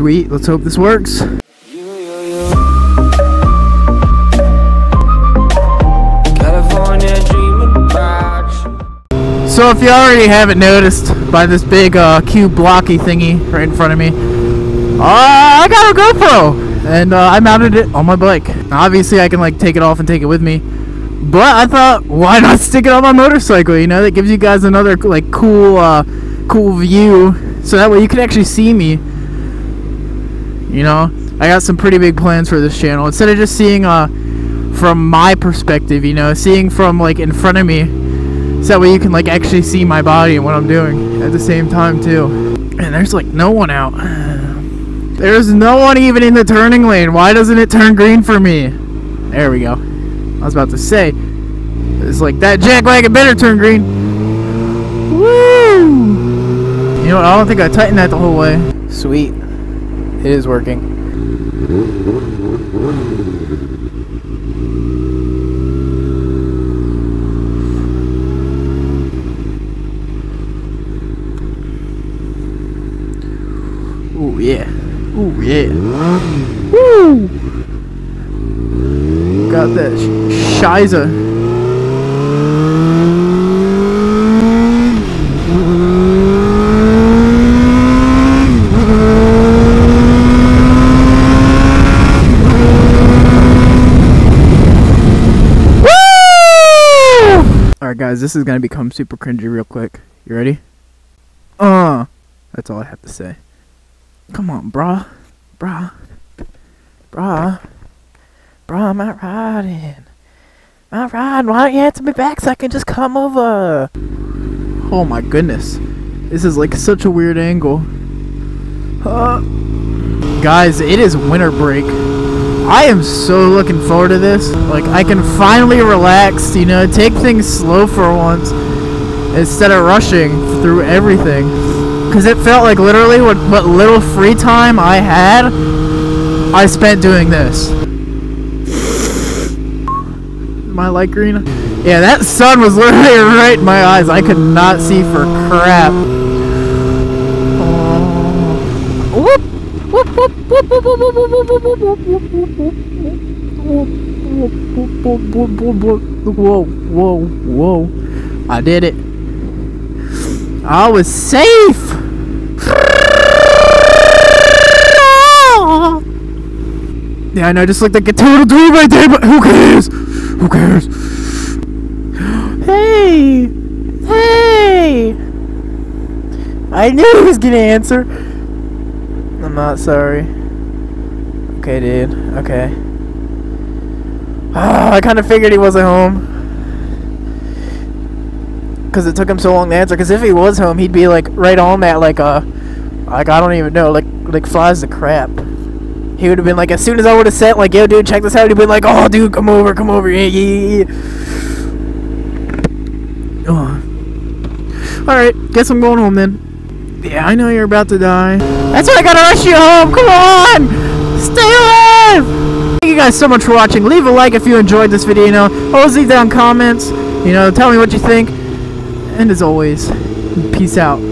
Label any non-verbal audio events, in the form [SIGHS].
Sweet, let's hope this works. California dreaming about you. So if you already haven't noticed by this big uh, cube blocky thingy right in front of me, uh, I got a GoPro and uh, I mounted it on my bike. Now, obviously I can like take it off and take it with me, but I thought why not [LAUGHS] stick it on my motorcycle? You know that gives you guys another like cool, uh, cool view, so that way you can actually see me. You know, I got some pretty big plans for this channel. Instead of just seeing uh from my perspective, you know, seeing from like in front of me, so that way you can like actually see my body and what I'm doing at the same time too. And there's like no one out. [SIGHS] There's no one even in the turning lane. Why doesn't it turn green for me? There we go. I was about to say, it's like that jack wagon better turn green. Woo! You know what? I don't think I tightened that the whole way. Sweet. It is working. Ooh yeah. Ooh yeah. Woo! Got that sh-. Woo! Alright guys, this is gonna become super cringy real quick. You ready? Uh that's all I have to say. Come on, brah. Brah. Brah. Brah, not riding. Not riding. Why don't you answer me back so I can just come over? Oh my goodness. This is like such a weird angle. Uh, guys, it is winter break. I am so looking forward to this. Like, I can finally relax, you know, take things slow for once instead of rushing through everything. Because it felt like literally what, what little free time I had, I spent doing this. I light green? Yeah, that sun was literally [LAUGHS] right in my eyes. I could not see for crap. Whoa, whoa, whoa. I did it. I was safe! Yeah, I know, just like the total dude right there, but who cares? Who cares? Hey! Hey! I knew he was gonna answer. I'm not sorry. Okay, dude. Okay. Ah, I kind of figured he wasn't home. Because it took him so long to answer. Because if he was home, he'd be like right on that, like, uh, like, I don't even know, like, like flies the crap. He would have been like, as soon as I would have said, like, yo, dude, check this out, he'd been like, oh, dude, come over, come over, yeah, yeah, yeah. Oh. Alright, guess I'm going home then. Yeah, I know you're about to die. That's why I gotta rush you home, come on! Stay alive! Thank you guys so much for watching. Leave a like if you enjoyed this video, you know. Always leave down comments, you know, tell me what you think. And as always, peace out.